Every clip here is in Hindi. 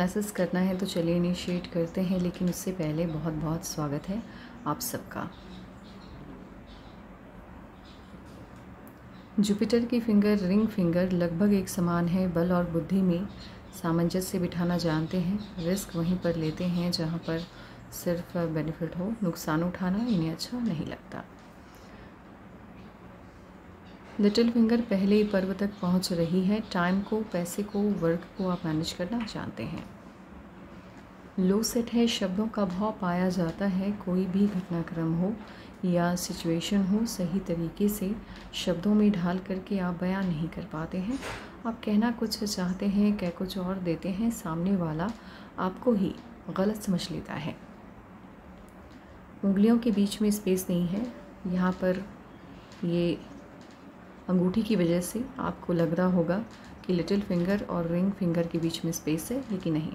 एनालिसिस करना है तो चलिए इनिशिएट करते हैं, लेकिन उससे पहले बहुत बहुत स्वागत है आप सबका। जुपिटर की फिंगर रिंग फिंगर लगभग एक समान है, बल और बुद्धि में सामंजस्य बिठाना जानते हैं रिस्क वहीं पर लेते हैं जहाँ पर सिर्फ़ बेनिफिट हो, नुकसान उठाना इन्हें अच्छा नहीं लगता। लिटिल फिंगर पहले ही पर्व तक पहुँच रही है। टाइम को, पैसे को, वर्क को आप मैनेज करना जानते हैं। लो सेट है, शब्दों का भाव पाया जाता है। कोई भी घटनाक्रम हो या सिचुएशन हो, सही तरीके से शब्दों में ढाल करके आप बयान नहीं कर पाते हैं। आप कहना कुछ चाहते हैं, कह कुछ और देते हैं, सामने वाला आपको ही गलत समझ लेता है। उंगलियों के बीच में स्पेस नहीं है। यहाँ पर ये अंगूठी की वजह से आपको लग रहा होगा कि लिटिल फिंगर और रिंग फिंगर के बीच में स्पेस है लेकिन नहीं।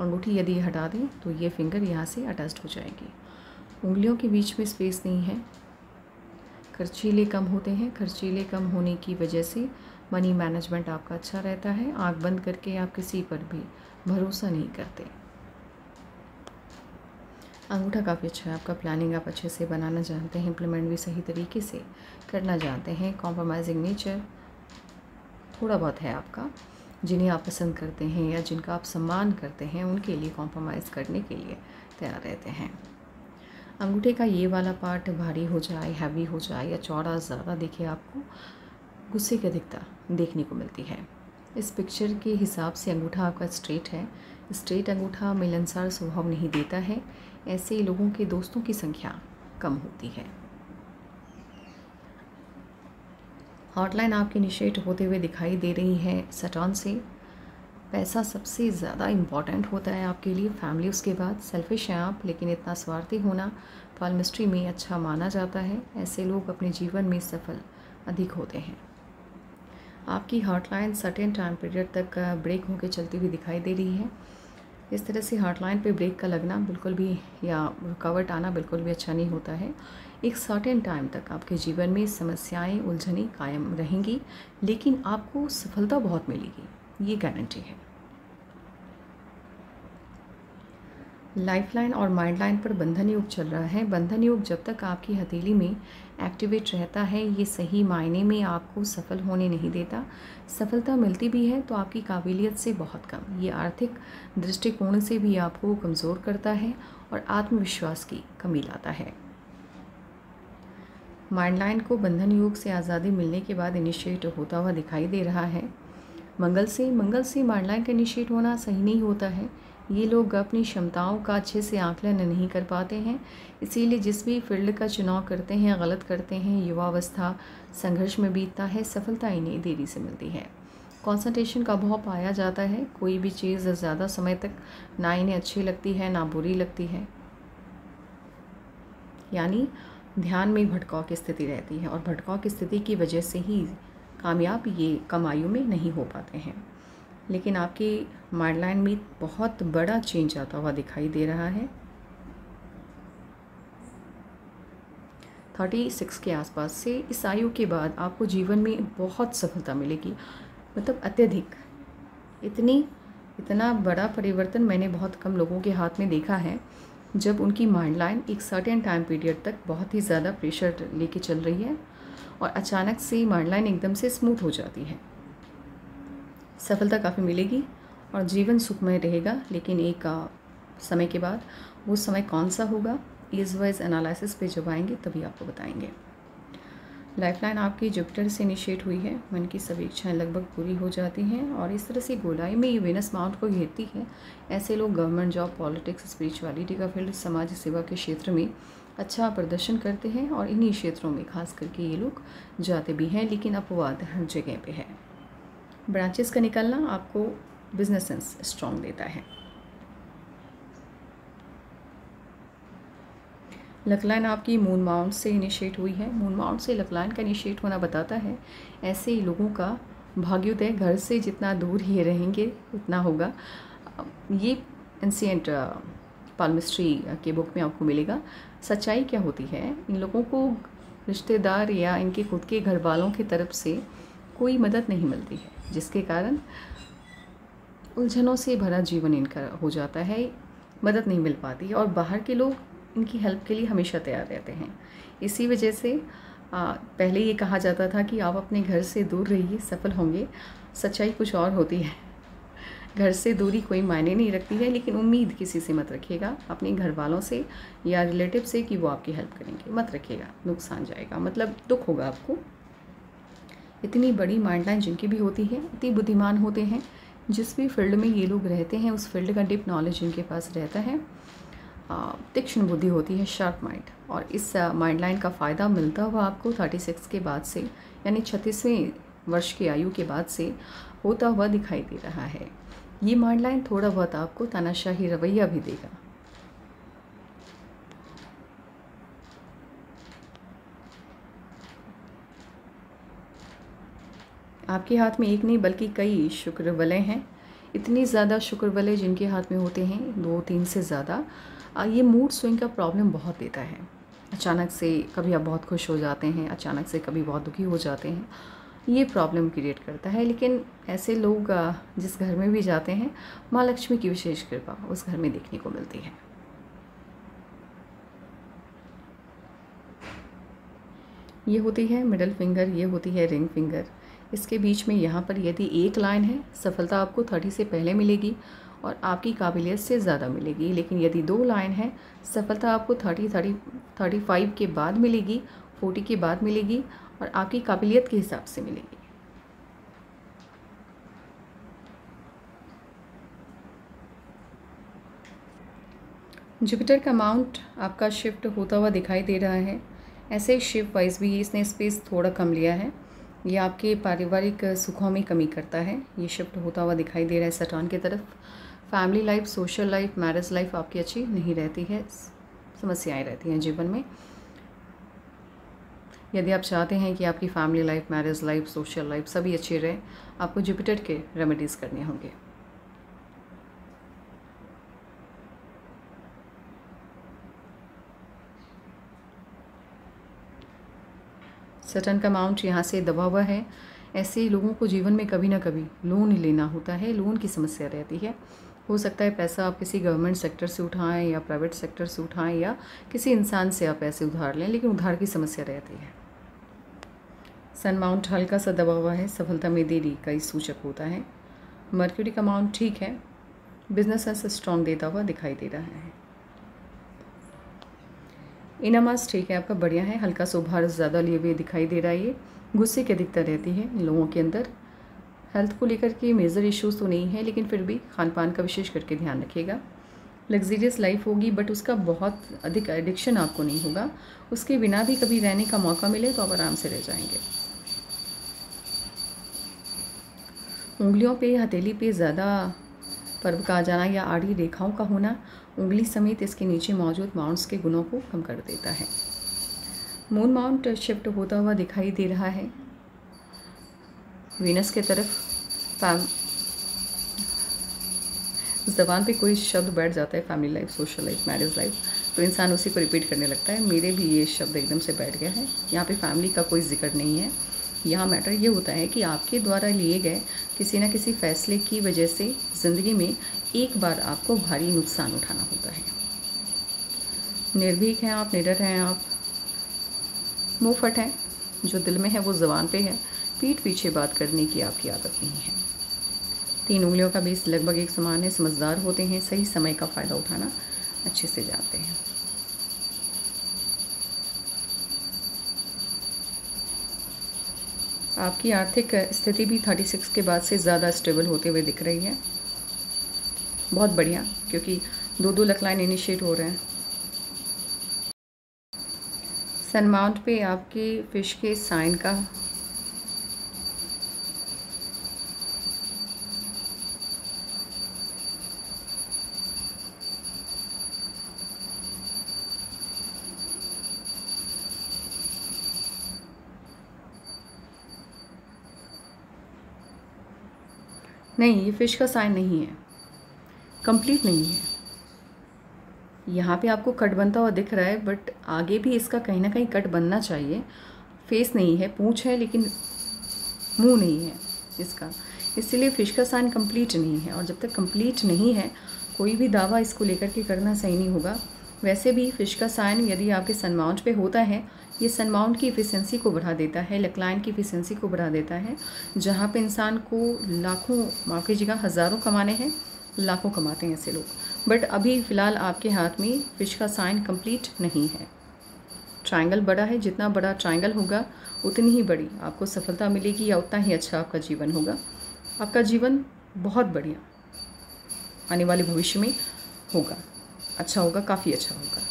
अंगूठी यदि हटा दें तो ये फिंगर यहाँ से अटैच हो जाएगी। उंगलियों के बीच में स्पेस नहीं है। खर्चीले कम होते हैं। खर्चीले कम होने की वजह से मनी मैनेजमेंट आपका अच्छा रहता है। आँख बंद करके आप किसी पर भी भरोसा नहीं करते। अंगूठा काफ़ी अच्छा है, आपका प्लानिंग आप अच्छे से बनाना जानते हैं इम्प्लीमेंट भी सही तरीके से करना जानते हैं कॉम्प्रोमाइजिंग नेचर थोड़ा बहुत है आपका। जिन्हें आप पसंद करते हैं या जिनका आप सम्मान करते हैं, उनके लिए कॉम्प्रोमाइज़ करने के लिए तैयार रहते हैं। अंगूठे का ये वाला पार्ट भारी हो जाए हैवी हो जाए या चौड़ा ज़्यादा दिखे आपको, गुस्से की अधिकता देखने को मिलती है। इस पिक्चर के हिसाब से अंगूठा आपका स्ट्रेट है। स्ट्रेट अंगूठा मिलनसार स्वभाव नहीं देता है। ऐसे लोगों के दोस्तों की संख्या कम होती है। हॉटलाइन आपकी इनिशिएट होते हुए दिखाई दे रही है। सटॉन से पैसा सबसे ज़्यादा इंपॉर्टेंट होता है आपके लिए। फैमिली उसके बाद सेल्फिश हैं आप, लेकिन इतना स्वार्थी होना पालमिस्ट्री में अच्छा माना जाता है। ऐसे लोग अपने जीवन में सफल अधिक होते हैं। आपकी heart line certain time period तक ब्रेक होकर चलती हुई दिखाई दे रही है। इस तरह से हार्टलाइन पे ब्रेक का लगना बिल्कुल भी या रुकावट आना बिल्कुल भी अच्छा नहीं होता है। एक सर्टेन टाइम तक आपके जीवन में समस्याएँ, उलझने कायम रहेंगी, लेकिन आपको सफलता बहुत मिलेगी, ये गारंटी है। लाइफलाइन और माइंड लाइन पर बंधन योग चल रहा है। बंधन योग जब तक आपकी हथेली में एक्टिवेट रहता है, ये सही मायने में आपको सफल होने नहीं देता। सफलता मिलती भी है तो आपकी काबिलियत से बहुत कम। ये आर्थिक दृष्टिकोण से भी आपको कमज़ोर करता है और आत्मविश्वास की कमी लाता है। माइंड लाइन को बंधन योग से आज़ादी मिलने के बाद इनिशिएट होता हुआ दिखाई दे रहा है। मंगल से मंगल से माइंड लाइन का इनिशिएट होना सही नहीं होता है। ये लोग अपनी क्षमताओं का अच्छे से आकलन नहीं कर पाते हैं। इसीलिए जिस भी फ़ील्ड का चुनाव करते हैं, गलत करते हैं, युवावस्था संघर्ष में बीतता है, सफलता इन्हें देरी से मिलती है। कंसंट्रेशन का भाव पाया जाता है। कोई भी चीज़ ज़्यादा समय तक ना इन्हें अच्छी लगती है, ना बुरी लगती है। यानी ध्यान में भटकाव की स्थिति रहती है और भटकाव की स्थिति की वजह से ही कामयाब ये कम आयु में नहीं हो पाते हैं। लेकिन आपकी माइंडलाइन में बहुत बड़ा चेंज आता हुआ दिखाई दे रहा है। थर्टी सिक्स के आसपास से इस आयु के बाद आपको जीवन में बहुत सफलता मिलेगी। मतलब अत्यधिक। इतनी, इतना बड़ा परिवर्तन मैंने बहुत कम लोगों के हाथ में देखा है, जब उनकी माइंड लाइन एक सर्टेन टाइम पीरियड तक बहुत ही ज़्यादा प्रेशर लेके चल रही है और अचानक से माइंड लाइन एकदम से स्मूथ हो जाती है। सफलता काफ़ी मिलेगी और जीवन सुखमय रहेगा, लेकिन एक समय के बाद। वो समय कौन सा होगा? ईज वाइज एनालिसिस पे जब आएँगे, तभी आपको बताएँगे। लाइफलाइन आपकी जुपिटर से इनिशिएट हुई है। मन की सभी इच्छाएँ लगभग पूरी हो जाती हैं और इस तरह से गोलाई में ये वेनस माउंट को घेरती है। ऐसे लोग गवर्नमेंट जॉब पॉलिटिक्स स्पिरिचुअलिटी का फ़ील्ड समाज सेवा के क्षेत्र में अच्छा प्रदर्शन करते हैं और इन्हीं क्षेत्रों में खास करके ये लोग जाते भी हैं, लेकिन अपवाद हर जगह पे है। ब्रांचेस का निकलना आपको बिज़नेस सेंस स्ट्रॉन्ग देता है। लकलाइन आपकी मून माउंट से इनिशिएट हुई है। मून माउंट से लकलाइन का इनिशिएट होना बताता है। ऐसे ही लोगों का भाग्योदय घर से जितना दूर ही रहेंगे, उतना होगा। ये इंसियंट पालमिस्ट्री के बुक में आपको मिलेगा। सच्चाई क्या होती है? इन लोगों को रिश्तेदार या इनके खुद के घर वालों की तरफ़ से कोई मदद नहीं मिलती है। जिसके कारण उलझनों से भरा जीवन इनका हो जाता है मदद नहीं मिल पाती और बाहर के लोग इनकी हेल्प के लिए हमेशा तैयार रहते हैं। इसी वजह से आ, पहले ये कहा जाता था कि आप अपने घर से दूर रहिए सफल होंगे सच्चाई कुछ और होती है। घर से दूरी कोई मायने नहीं रखती है लेकिन उम्मीद किसी से मत रखिएगा अपने घर वालों से या रिलेटिव से कि वो आपकी हेल्प करेंगे मत रखिएगा नुकसान जाएगा मतलब दुख होगा आपको। इतनी बड़ी माइंडलाइन जिनकी भी होती है, इतनी बुद्धिमान होते हैं, जिस भी फ़ील्ड में ये लोग रहते हैं, उस फ़ील्ड का डीप नॉलेज इनके पास रहता है। तीक्ष्ण बुद्धि होती है, शार्प माइंड। और इस माइंड लाइन का फ़ायदा मिलता हुआ आपको थर्टी सिक्स के बाद से, यानी छत्तीसवें वर्ष की आयु के बाद से होता हुआ दिखाई दे रहा है। ये माइंड लाइन थोड़ा बहुत आपको तानाशाही रवैया भी देगा। आपके हाथ में एक नहीं, बल्कि कई शुक्र वलय हैं। इतनी ज़्यादा शुक्र वलय जिनके हाथ में होते हैं, दो तीन से ज़्यादा ये मूड स्विंग का प्रॉब्लम बहुत देता है। अचानक से कभी आप बहुत खुश हो जाते हैं, अचानक से कभी बहुत दुखी हो जाते हैं, ये प्रॉब्लम क्रिएट करता है। लेकिन ऐसे लोग जिस घर में भी जाते हैं, माँ लक्ष्मी की विशेष कृपा उस घर में देखने को मिलती है। ये होती है मिडल फिंगर ये होती है रिंग फिंगर इसके बीच में यहाँ पर यदि एक लाइन है, सफलता आपको थर्टी से पहले मिलेगी और आपकी काबिलियत से ज़्यादा मिलेगी। लेकिन यदि दो लाइन है, सफलता आपको थर्टी थर्टी थर्टी फाइव के बाद मिलेगी, फोर्टी के बाद मिलेगी और आपकी काबिलियत के हिसाब से मिलेगी। जुपिटर का अमाउंट आपका शिफ्ट होता हुआ दिखाई दे रहा है। ऐसे शिफ्ट वाइज भी इसने स्पेस थोड़ा कम लिया है। ये आपके पारिवारिक सुखों में कमी करता है। ये शिफ्ट होता हुआ दिखाई दे रहा है सटान की तरफ़। Family life social life marriage life आपकी अच्छी नहीं रहती है। समस्याएँ रहती हैं जीवन में। यदि आप चाहते हैं कि आपकी family life marriage life social life सभी अच्छी रहे, आपको जुपिटर के रेमेडीज़ करने होंगे। सटन का अमाउंट यहाँ से दबा हुआ है। ऐसे लोगों को जीवन में कभी ना कभी लोन ही लेना होता है। लोन की समस्या रहती है। हो सकता है पैसा आप किसी गवर्नमेंट सेक्टर से उठाएँ या प्राइवेट सेक्टर से उठाएँ या किसी इंसान से आप पैसे उधार लें, लेकिन उधार की समस्या रहती है। सन माउंट हल्का सा दबा हुआ है। सफलता में देरी का ही सूचक होता है। मर्क्यूरी का अमाउंट ठीक है। बिज़नेस ऐसा स्ट्रॉन्ग देता हुआ दिखाई दे रहा है। इनामास ठीक है, आपका बढ़िया है, हल्का सा उभार ज़्यादा लिए हुए दिखाई दे रहा है ये। गुस्से की अधिकता रहती है लोगों के अंदर। हेल्थ को लेकर के मेजर इश्यूज़ तो नहीं है, लेकिन फिर भी खान पान का विशेष करके ध्यान रखिएगा। लग्जीरियस लाइफ होगी, बट उसका बहुत अधिक एडिक्शन आपको नहीं होगा। उसके बिना भी कभी रहने का मौका मिले तो आप आराम से रह जाएँगे। उंगलियों पे, हथेली पे ज़्यादा पर्व का जाना या आड़ी रेखाओं का होना उंगली समेत इसके नीचे मौजूद माउंट्स के गुणों को कम कर देता है। मून माउंट शिफ्ट होता हुआ दिखाई दे रहा है। वीनस के तरफ़ फैम जबान पे कोई शब्द बैठ जाता है family life social life marriage life तो इंसान उसी को रिपीट करने लगता है। मेरे भी ये शब्द एकदम से बैठ गया है। यहाँ पे फैमिली का कोई ज़िक्र नहीं है। यहाँ मैटर ये होता है कि आपके द्वारा लिए गए किसी न किसी फैसले की वजह से ज़िंदगी में एक बार आपको भारी नुकसान उठाना होता है। निर्भीक हैं आप, निडर हैं आप मुँह फट हैं, जो दिल में है वो ज़बान पे है, पीठ पीछे बात करने की आपकी आदत नहीं है। तीन उंगलियों का बेस लगभग एक समान है, समझदार होते हैं, सही समय का फ़ायदा उठाना अच्छे से जानते हैं। आपकी आर्थिक स्थिति भी थर्टी सिक्स के बाद से ज़्यादा स्टेबल होते हुए दिख रही है। बहुत बढ़िया, क्योंकि दो दो लक लाइन इनिशिएट हो रहे हैं। सनमाउंट पे आपके फ़िश के साइन का नहीं, ये फ़िश का साइन नहीं है। कंप्लीट नहीं है। यहाँ पे आपको कट बनता हुआ दिख रहा है बट आगे भी इसका कहीं ना कहीं कट बनना चाहिए। फेस नहीं है, पूँछ है, लेकिन मुँह नहीं है इसका। इसलिए फ़िश का साइन कंप्लीट नहीं है, और जब तक कंप्लीट नहीं है, कोई भी दावा इसको लेकर के करना सही नहीं होगा। वैसे भी फ़िश का साइन यदि आपके सनमाउंट पे होता है, ये सनमाउंट की इफ़िशेंसी को बढ़ा देता है लकलाइन की इफ़िशेंसी को बढ़ा देता है, जहाँ पे इंसान को लाखों, माफ़ कीजिएगा, हज़ारों कमाने हैं, लाखों कमाते हैं ऐसे लोग। बट अभी फ़िलहाल आपके हाथ में फ़िश का साइन कंप्लीट नहीं है। ट्रायंगल बड़ा है, जितना बड़ा ट्रायंगल होगा, उतनी ही बड़ी। आपको सफलता मिलेगी या उतना ही अच्छा आपका जीवन होगा। आपका जीवन बहुत बढ़िया, आने वाले भविष्य में होगा। अच्छा होगा, काफ़ी अच्छा होगा।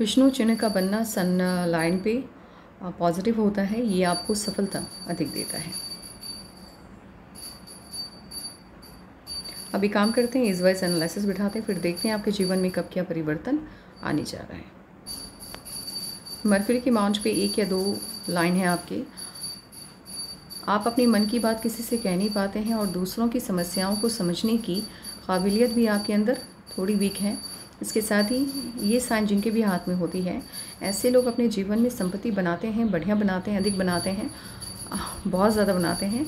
विष्णु चिन्ह का बनना सन लाइन पे पॉजिटिव होता है, ये आपको सफलता अधिक देता है। अभी काम करते हैं, इस वाइज एनालिसिस बिठाते हैं, फिर देखते हैं आपके जीवन में कब क्या परिवर्तन आने जा रहा है। मरकरी की माउंट पे एक या दो लाइन है आपके आप अपने मन की बात किसी से कह नहीं पाते हैं और दूसरों की समस्याओं को समझने की काबिलियत भी आपके अंदर थोड़ी वीक है। इसके साथ ही ये साइन जिनके भी हाथ में होती है, ऐसे लोग अपने जीवन में संपत्ति बनाते हैं, बढ़िया बनाते हैं, अधिक बनाते हैं, बहुत ज़्यादा बनाते हैं,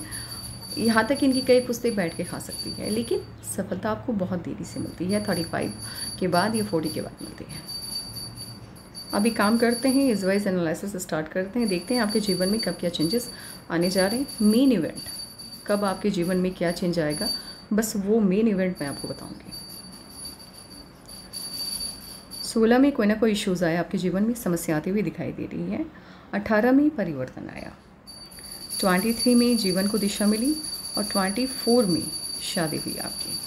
यहाँ तक इनकी कई पुस्तें बैठ के खा सकती है, लेकिन सफलता आपको बहुत देरी से मिलती है। थर्टी फाइव के बाद या फोर्टी के बाद मिलती है। अभी काम करते हैं इस वाइज एनालिसिस स्टार्ट करते हैं, देखते हैं आपके जीवन में कब क्या चेंजेस आने जा रहे हैं। मेन इवेंट कब आपके जीवन में क्या चेंज आएगा? बस वो मेन इवेंट मैं आपको बताऊँगी। सोलह में कोई ना कोई इश्यूज़ आया आपके जीवन में समस्या आती हुई दिखाई दे रही है। अठारह में परिवर्तन आया। ट्वेंटी थ्री में जीवन को दिशा मिली और ट्वेंटी फोर में शादी हुई आपकी।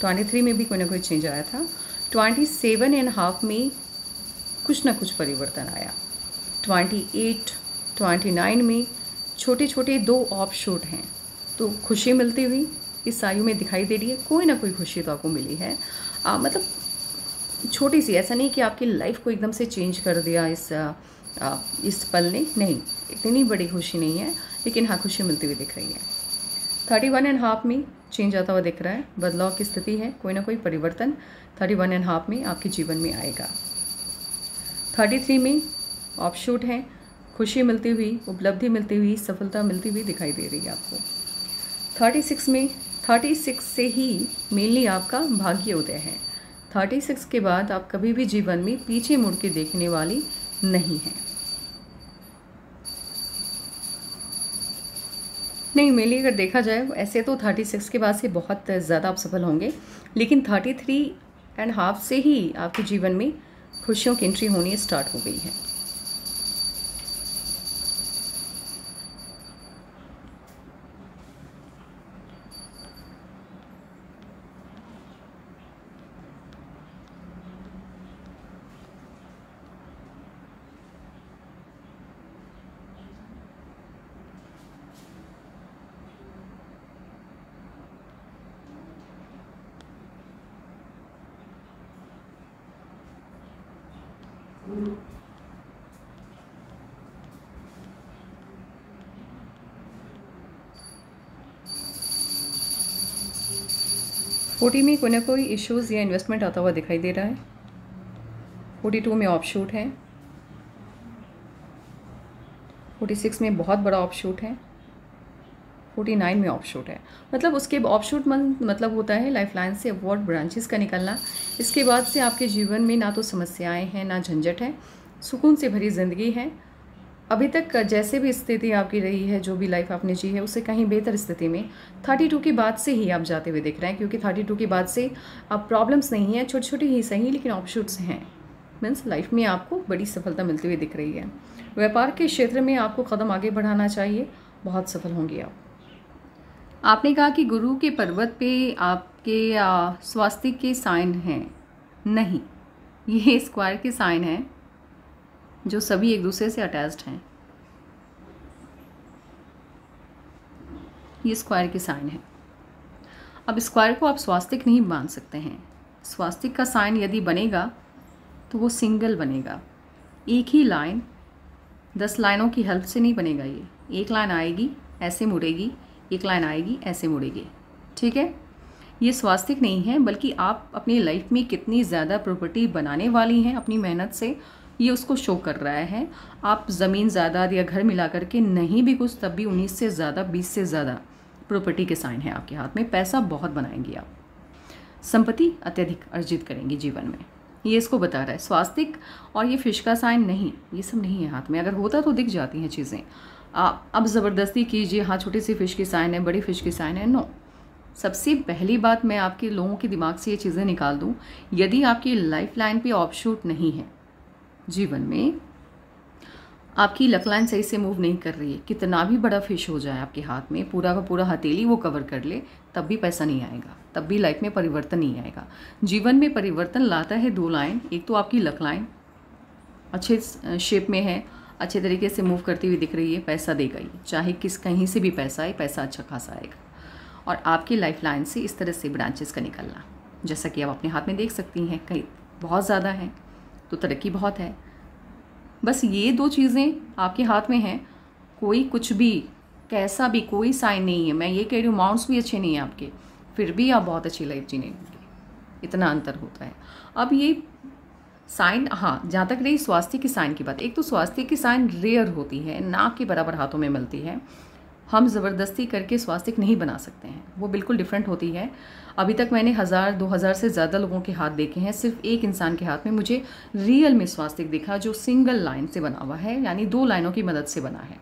ट्वेंटी थ्री में भी कोई ना कोई चेंज आया था। ट्वेंटी सेवन एंड हाफ़ में कुछ ना कुछ परिवर्तन आया। ट्वेंटी एट ट्वेंटी नाइन में छोटे छोटे दो ऑफ़ शूट हैं। तो खुशी मिलती हुई इस आयु में दिखाई दे रही है। कोई ना कोई खुशी तो आपको मिली है। आ, मतलब छोटी सी ऐसा नहीं कि आपकी लाइफ को एकदम से चेंज कर दिया इस आ, इस पल ने। नहीं इतनी बड़ी खुशी नहीं है लेकिन हाँ खुशी मिलती हुई दिख रही है। थर्टी वन एंड हाफ़ में चेंज आता हुआ दिख रहा है। बदलाव की स्थिति है कोई ना कोई परिवर्तन थर्टी वन एंड हाफ़ में आपके जीवन में आएगा। थर्टी थ्री में ऑफ़ शूट है। खुशी मिलती हुई, उपलब्धि मिलती हुई, सफलता मिलती हुई दिखाई दे रही है आपको। थर्टी सिक्स में, थर्टी सिक्स से ही मेनली आपका भाग्य उदय है। थर्टी सिक्स के बाद आप कभी भी जीवन में पीछे मुड़ के देखने वाली नहीं हैं। नहीं, मेनली अगर देखा जाए, ऐसे तो थर्टी सिक्स के बाद से बहुत ज़्यादा आप सफल होंगे, लेकिन थर्टी थ्री एंड हाफ़ से ही आपके जीवन में खुशियों की एंट्री होनी स्टार्ट हो गई है। फोर्टी में कोई ना कोई इश्यूज़ या इन्वेस्टमेंट आता हुआ दिखाई दे रहा है। फोर्टी टू में ऑफ़ शूट है। फोर्टी सिक्स में बहुत बड़ा ऑफ़ शूट है। फोर्टी नाइन में ऑफ़ शूट है। मतलब उसके ऑफ़ शूट मतलब होता है लाइफ लाइन से अवॉर्ड ब्रांचेस का निकलना। इसके बाद से आपके जीवन में ना तो समस्याएँ हैं, ना झंझट है। सुकून से भरी ज़िंदगी है। अभी तक जैसे भी स्थिति आपकी रही है, जो भी लाइफ आपने जी है उससे कहीं बेहतर स्थिति में थर्टी टू के बाद से ही आप जाते हुए दिख रहे हैं, क्योंकि थर्टी टू के बाद से आप प्रॉब्लम्स नहीं हैं छोटी छोटी ही सही लेकिन ऑप्शूट्स हैं। मीन्स लाइफ में आपको बड़ी सफलता मिलती हुई दिख रही है। व्यापार के क्षेत्र में आपको कदम आगे बढ़ाना चाहिए, बहुत सफल होंगे आप। आपने कहा कि गुरु के पर्वत पे आपके स्वास्थ्य के साइन हैं। नहीं, ये स्क्वायर के साइन हैं। जो सभी एक दूसरे से अटैच्ड हैं। ये स्क्वायर की साइन है। अब स्क्वायर को आप स्वास्तिक नहीं मान सकते हैं। स्वास्तिक का साइन यदि बनेगा तो वो सिंगल बनेगा। एक ही लाइन दस लाइनों की हेल्प से नहीं बनेगा ये। एक लाइन आएगी, ऐसे मुड़ेगी, एक लाइन आएगी, ऐसे मुड़ेगी। ठीक है? ये स्वास्तिक नहीं है, बल्कि आप अपनी लाइफ में कितनी ज़्यादा प्रॉपर्टी बनाने वाली हैं अपनी मेहनत से ये उसको शो कर रहा है। आप ज़मीन, जायदाद या घर मिला करके नहीं भी कुछ तब भी उन्नीस से ज़्यादा, बीस से ज़्यादा प्रॉपर्टी के साइन है आपके हाथ में। पैसा बहुत बनाएँगे आप। संपत्ति अत्यधिक अर्जित करेंगे जीवन में। ये इसको बता रहा है। स्वास्तिक और ये फ़िश का साइन नहीं, ये सब नहीं है हाथ में। अगर होता तो दिख जाती हैं चीज़ें। आप अब ज़बरदस्ती कीजिए हाँ छोटी सी फ़िश की साइन है, बड़ी फ़िश की साइन है। नो सबसे पहली बात मैं आपके लोगों के दिमाग से ये चीज़ें निकाल दूँ। यदि आपकी लाइफ लाइन पर ऑफ़ शूट नहीं है जीवन में, आपकी लक लाइन सही से मूव नहीं कर रही है। कितना भी बड़ा फ़िश हो जाए आपके हाथ में, पूरा का पूरा हथेली वो कवर कर ले, तब भी पैसा नहीं आएगा। तब भी लाइफ में परिवर्तन नहीं आएगा। जीवन में परिवर्तन लाता है दो लाइन। एक तो आपकी लक लाइन अच्छे शेप में है, अच्छे तरीके से मूव करती हुई दिख रही है, पैसा देगा ही। चाहे किस, कहीं से भी पैसा आए, पैसा अच्छा खासा आएगा। और आपकी लाइफ लाइन से इस तरह से ब्रांचेस का निकलना, जैसा कि आप अपने हाथ में देख सकती हैं, कहीं बहुत ज़्यादा है। तो तरक्की बहुत है। बस ये दो चीज़ें आपके हाथ में हैं। कोई कुछ भी, कैसा भी कोई साइन नहीं है। मैं ये कह रही हूँ माउंट्स भी अच्छे नहीं हैं आपके। फिर भी आप बहुत अच्छी लाइफ जीनेंगे इतना अंतर होता है। अब ये साइन हाँ जहाँ तक रही स्वास्थ्य की साइन की बात। एक तो स्वास्थ्य की साइन रेयर होती है, नाक के बराबर हाथों में मिलती है। हम ज़बरदस्ती करके स्वास्तिक नहीं बना सकते हैं। वो बिल्कुल डिफरेंट होती है। अभी तक मैंने हज़ार, दो हज़ार से ज़्यादा लोगों के हाथ देखे हैं। सिर्फ़ एक इंसान के हाथ में मुझे रियल में स्वास्तिक दिखा जो सिंगल लाइन से बना हुआ है, यानी दो लाइनों की मदद से बना है।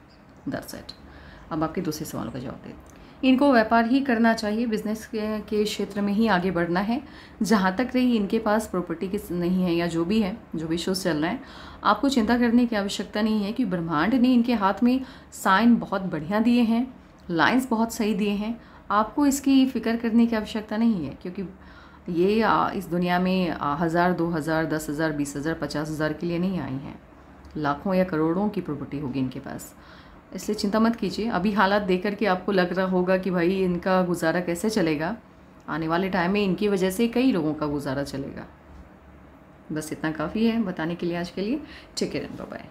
दर सेट अब आपके दूसरे सवालों का जवाब देते इनको व्यापार ही करना चाहिए बिज़नेस के, क्षेत्र में ही आगे बढ़ना है। जहाँ तक रही इनके पास प्रॉपर्टी की नहीं है या जो भी है जो भी शोज़ चल रहा है आपको चिंता करने की आवश्यकता नहीं है कि ब्रह्मांड ने इनके हाथ में साइन बहुत बढ़िया दिए हैं लाइंस बहुत सही दिए हैं। आपको इसकी फ़िक्र करने की आवश्यकता नहीं है क्योंकि ये इस दुनिया में हज़ार दो हज़ार दस हज़ार बीस हज़ार पचास हज़ार के लिए नहीं आई हैं। लाखों या करोड़ों की प्रॉपर्टी होगी इनके पास। इसलिए चिंता मत कीजिए। अभी हालात देख करके आपको लग रहा होगा कि भाई इनका गुजारा कैसे चलेगा। आने वाले टाइम में इनकी वजह से कई लोगों का गुजारा चलेगा। बस इतना काफ़ी है। बताने के लिए आज के लिए ठीक है बाय